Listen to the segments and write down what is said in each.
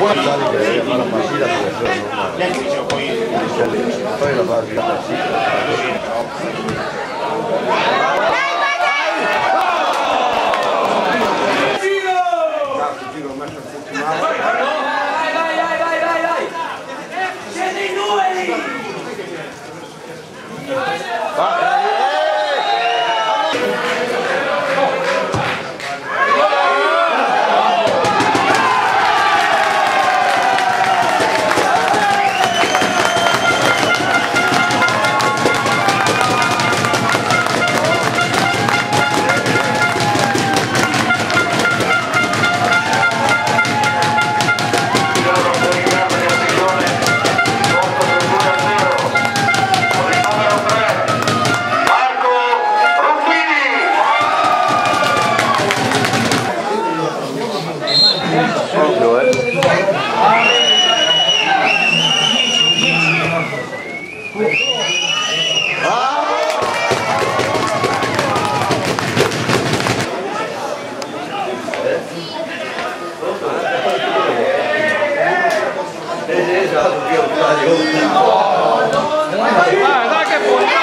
può andare a fare la partita perché se no poi la partita 哎，大嘅半啦。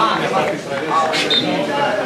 Ah, é. mais